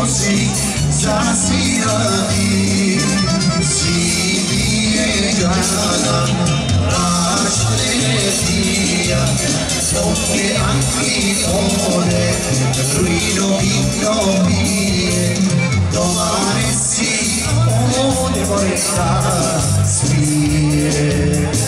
nosi zasvirali Sibije grana, rašletija Toke anfitore, ruino vino mije Domare si, o ne vorrà spire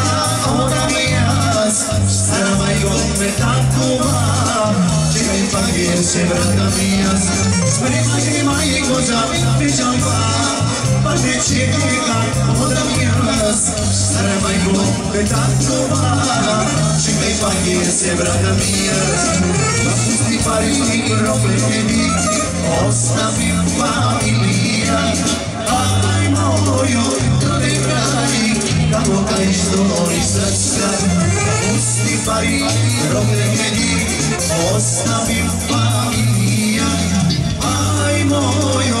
ahora mías, salva y completa tu mar, llega y pague sembrada mías, prima y maico ya me llama, parte chica, ahora me salva y completa tu mar, llega y pague sembrada mías, la justicia não rompe mi ostra. Ali problem je njih Ostavim familija Aj mojo,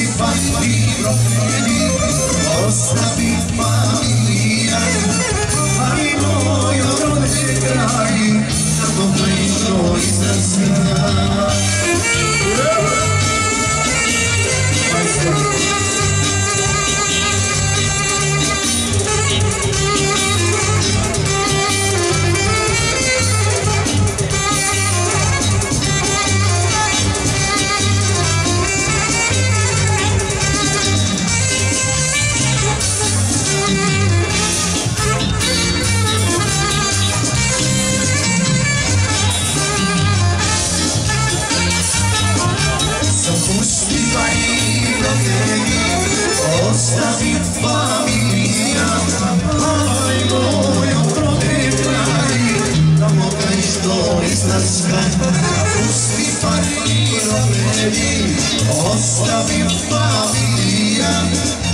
vas libro prometí, os la vida